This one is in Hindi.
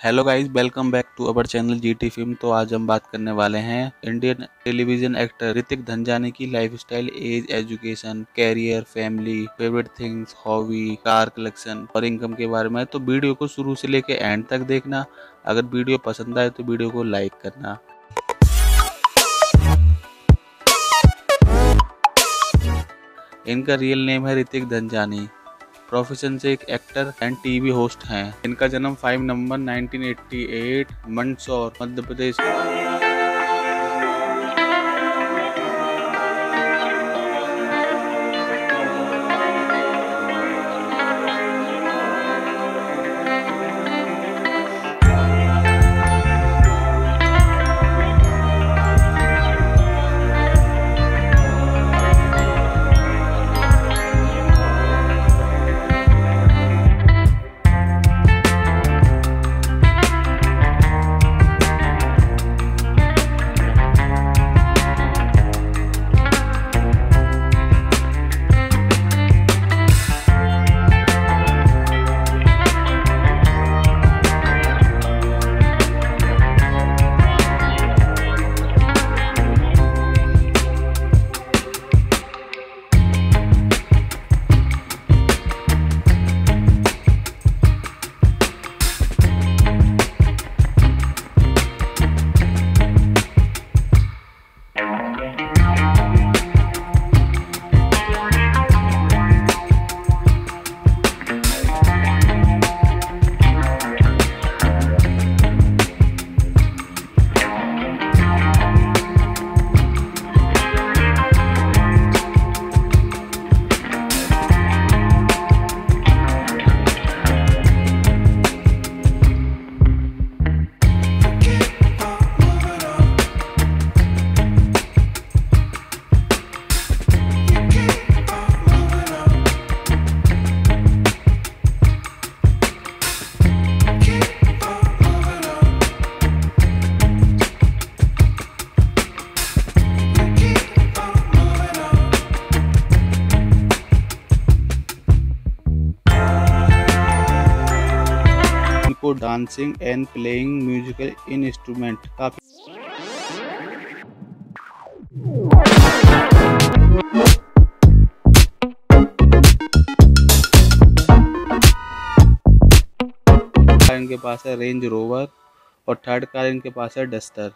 Hello guys welcome back to our channel GT film तो आज हम बात करने वाले हैं Indian television actor Rithvik Dhanjani की lifestyle age education career family favourite things hobby car collection और इनकम के बारे में। तो वीडियो को शुरू से लेके एंड तक देखना। अगर वीडियो पसंद आए तो वीडियो को लाइक करना। इनका रियल नेम है ऋतिक धनजानी प्रोफेशन से एक एक्टर एंड टीवी होस्ट हैं। इनका जन्म 5 नवंबर 1988 मंदसौर, मध्य प्रदेश। इनको dancing and playing musical instrument. काफ़ी इनके पास है रेंज रोवर और थर्ड कार इनके पास है डस्टर।